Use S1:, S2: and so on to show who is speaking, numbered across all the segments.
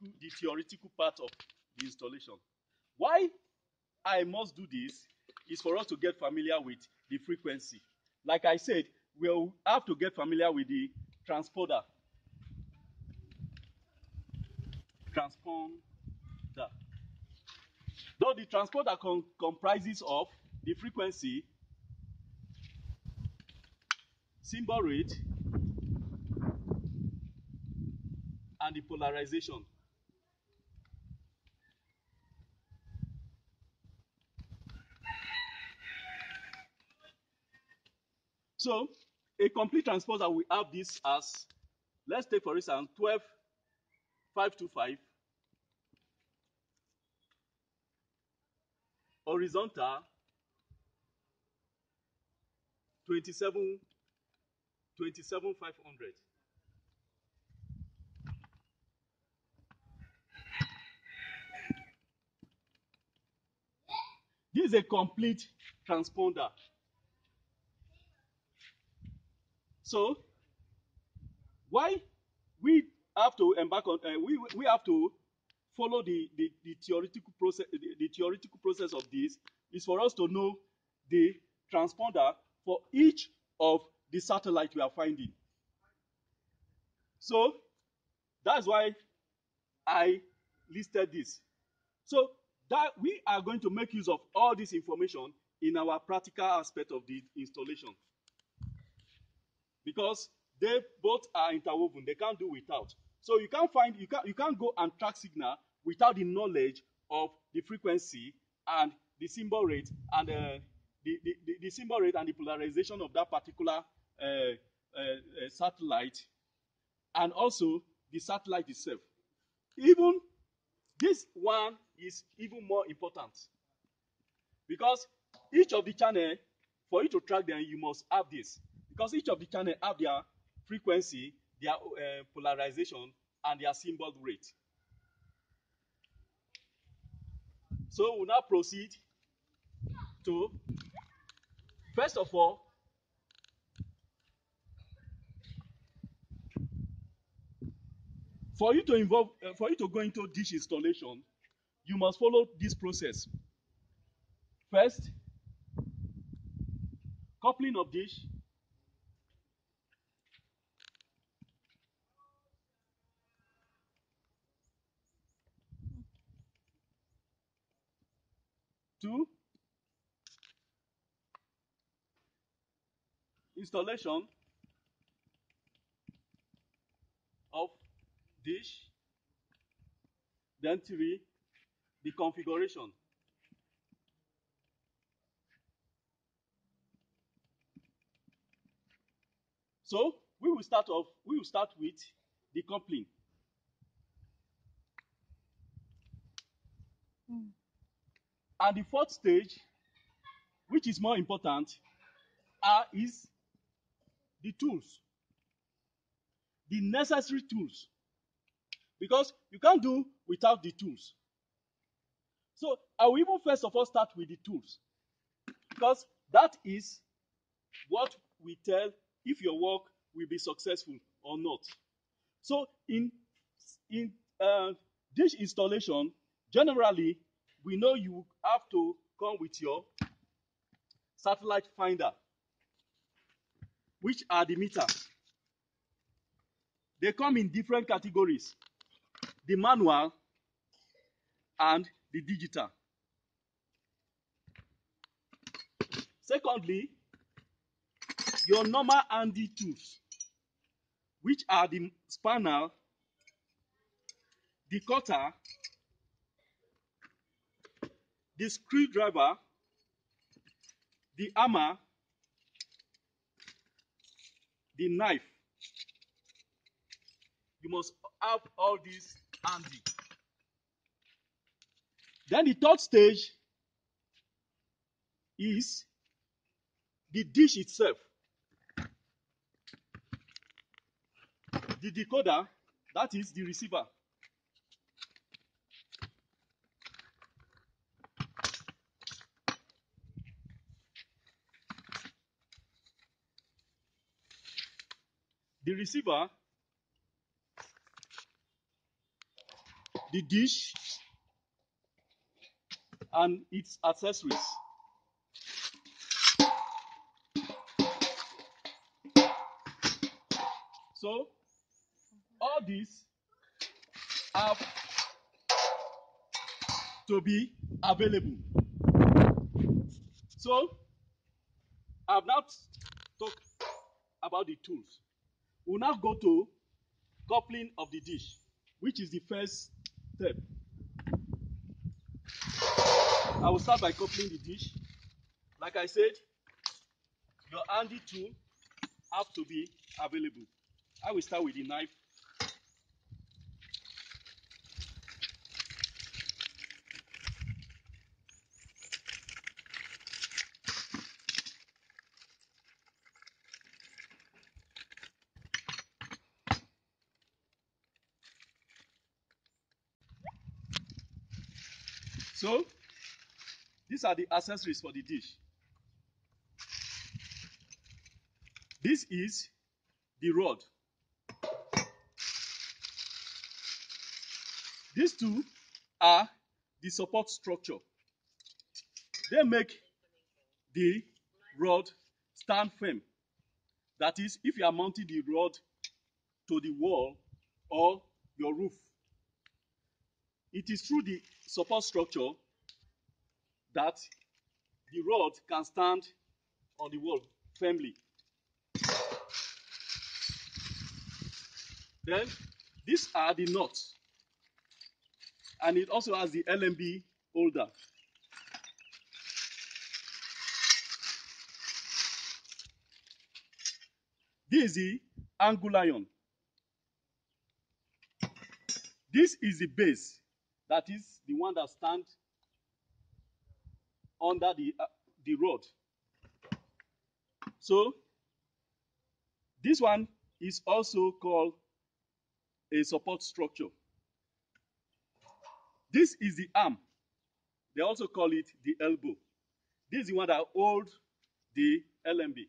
S1: the theoretical part of the installation. Why I must do this is for us to get familiar with the frequency. Like I said, we'll have to get familiar with the transponder. Transponder. Though the transponder com comprises of the frequency, symbol rate, and the polarization. So, a complete transponder will have this as, let's take for instance, 12, 525, horizontal, 27, 27, 500. This is a complete transponder. So, why we have to embark on, uh, we, we have to follow the, the, the theoretical process, the, the theoretical process of this is for us to know the transponder for each of the satellites we are finding. So, that's why I listed this. So, that we are going to make use of all this information in our practical aspect of the installation because they both are interwoven. They can't do without. So you can't find you can't you can't go and track signal without the knowledge of the frequency and the symbol rate and uh, the, the, the, symbol rate and the polarization of that particular uh, uh, uh satellite and also the satellite itself. Even this one is even more important because each of the channel for you to track them you must have this because each of the channel have their frequency their uh, polarization and their symbol rate. So we'll now proceed to first of all for you to involve uh, for you to go into dish installation you must follow this process. First coupling of dish two. Installation of dish then three the configuration. So we will start off we will start with the coupling.
S2: Mm.
S1: And the fourth stage which is more important are is the tools. The necessary tools. Because you can't do without the tools. So i will even first of all start with the tools. Because that is what we tell if your work will be successful or not. So in in uh, dish installation generally we know you have to come with your satellite finder which are the meters. They come in different categories the manual and the digital. Secondly your normal handy tools which are the spanner the cutter the screwdriver the hammer the knife. You must have all these handy. Then the third stage is the dish itself. The decoder that is the receiver the receiver the dish and its accessories. So, all these have to be available. So, I've not talked about the tools. We'll now go to coupling of the dish, which is the first step. I will start by coupling the dish. Like I said, your handy tool have to be available. I will start with the knife. So, these are the accessories for the dish. This is the rod. These two are the support structure. They make the rod stand firm. That is, if you are mounting the rod to the wall or your roof, it is through the support structure that the rod can stand on the wall firmly. Then these are the nuts. And it also has the LNB holder. This is the angle iron. This is the base. That is the one that stands under the, uh, the rod. So, this one is also called a support structure. This is the arm. They also call it the elbow. This is the one that holds the LNB.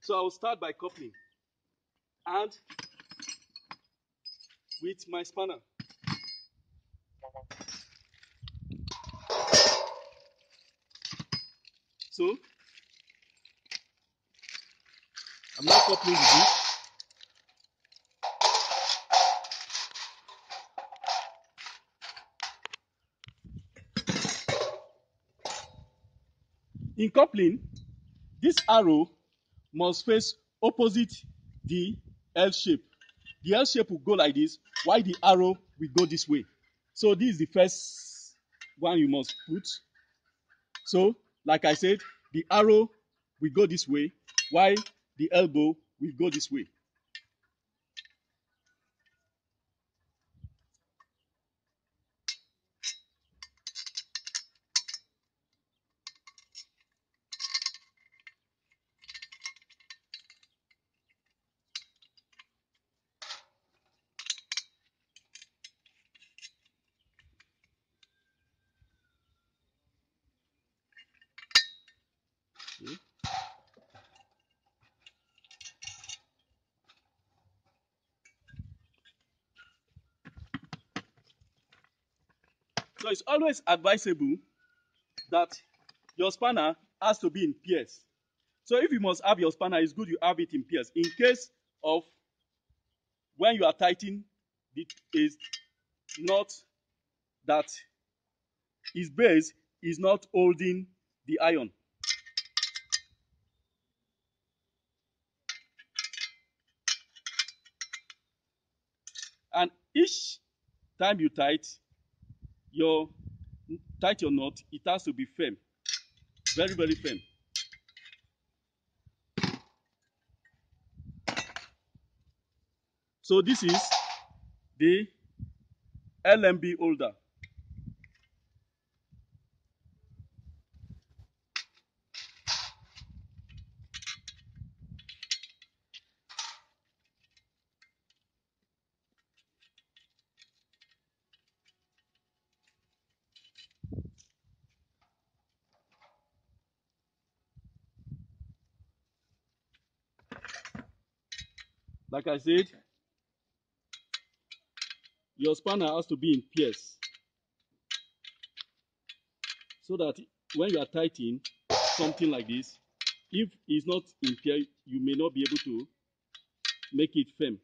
S1: So I will start by coupling. And with my spanner. So I'm not coupling the dish. In coupling, this arrow must face opposite the L shape. The L shape will go like this, while the arrow will go this way. So this is the first one you must put. So, like I said, the arrow will go this way, while the elbow will go this way. So it's always advisable that your spanner has to be in pairs. So if you must have your spanner, it's good you have it in pairs. In case of when you are tightening, it is not that his base is not holding the iron. And each time you tight, your tight your knot, it has to be firm. Very, very firm. So this is the LMB holder. Like I said, your spanner has to be in pairs so that when you are tightening something like this, if it's not in pair, you may not be able to make it firm.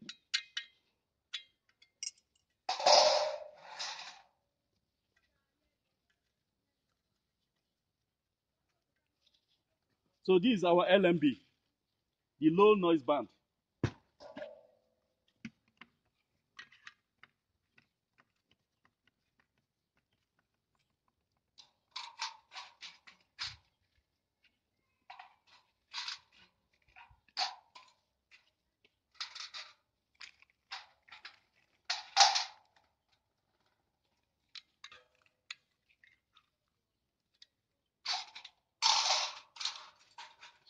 S1: So this is our LNB, the low noise band.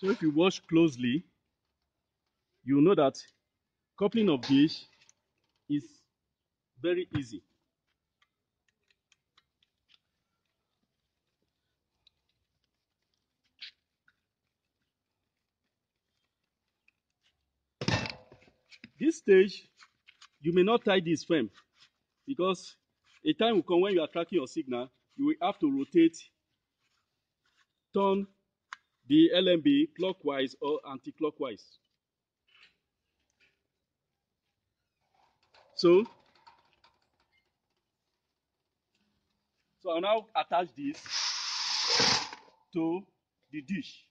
S1: So if you watch closely, you know that coupling of this is very easy. This stage, you may not tie this firm because a time will come when you are tracking your signal, you will have to rotate, turn the LMB clockwise or anti-clockwise. So, so I'll now attach this to the dish.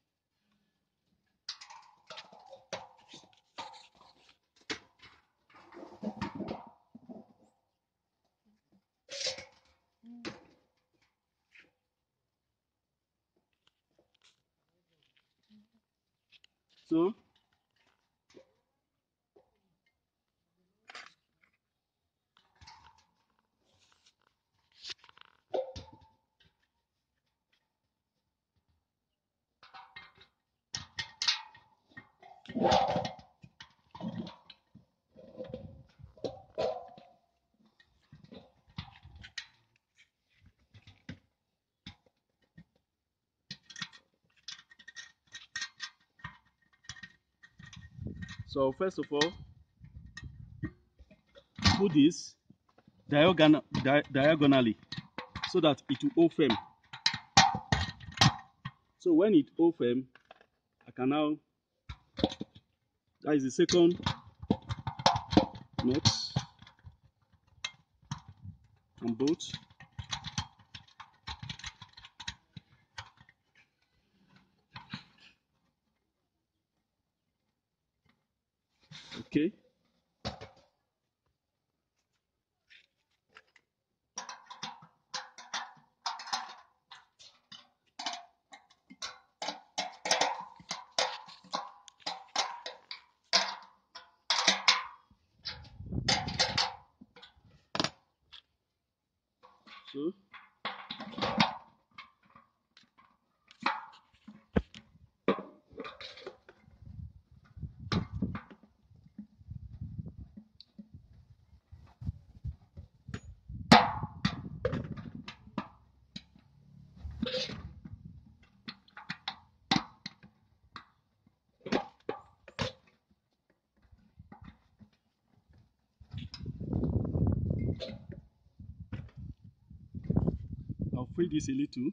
S1: So, so first of all, put this diagonal, di diagonally so that it will hold firm. So when it firm, I can now, that is the second knot and bolt. Okay. So Free this a little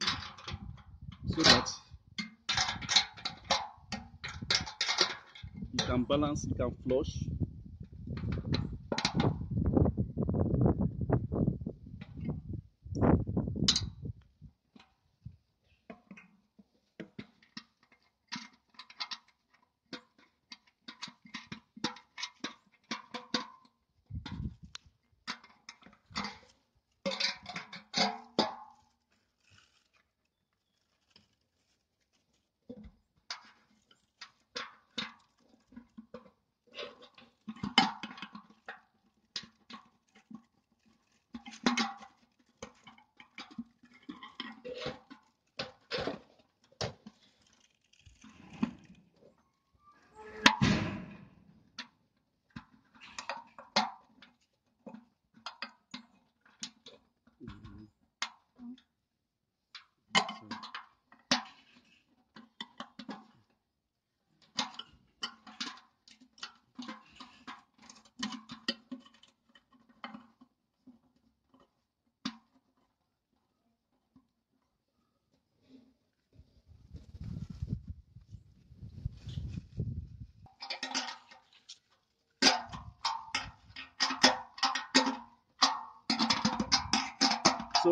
S1: so that it can balance, it can flush.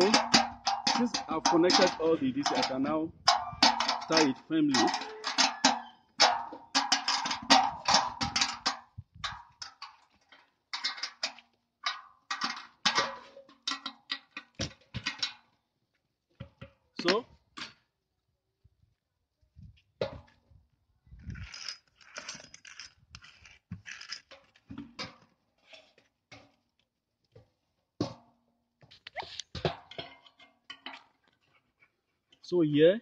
S1: So since I've connected all the DC, I can now tie it firmly. So So here,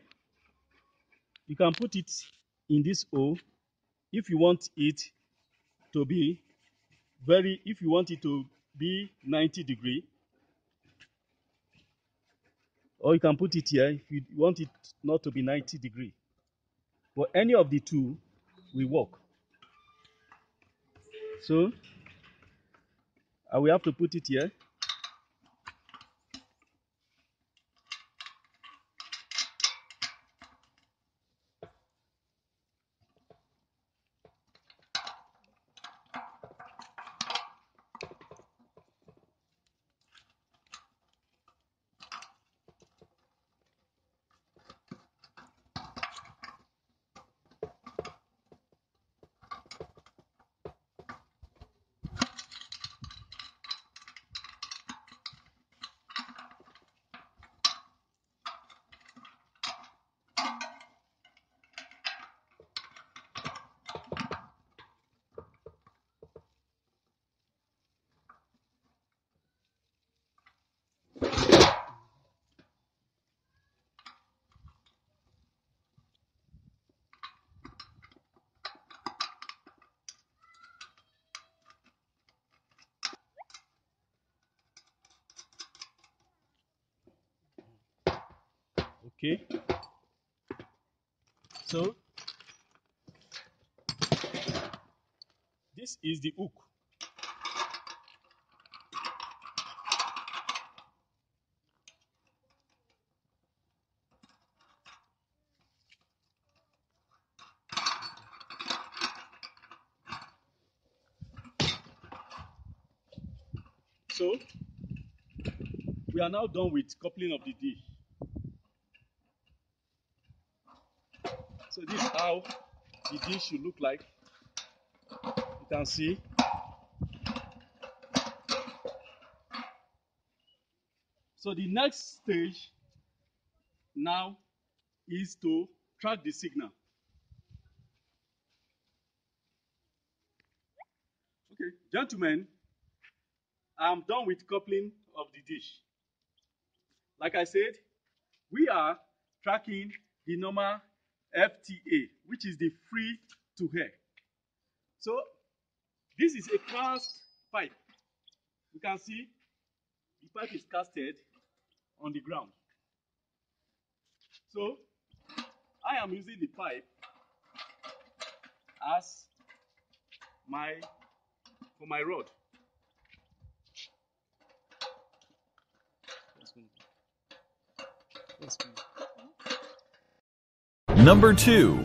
S1: you can put it in this hole if you want it to be very, if you want it to be 90 degree. Or you can put it here if you want it not to be 90 degree. But any of the two will work. So, I will have to put it here. Okay so this is the hook. So we are now done with coupling of the dish So this is how the dish should look like. You can see. So the next stage now is to track the signal. Okay, gentlemen, I'm done with coupling of the dish. Like I said, we are tracking the normal FTA, which is the free to air. So this is a cast pipe. You can see the pipe is casted on the ground. So I am using the pipe as my for my rod.
S2: Number 2.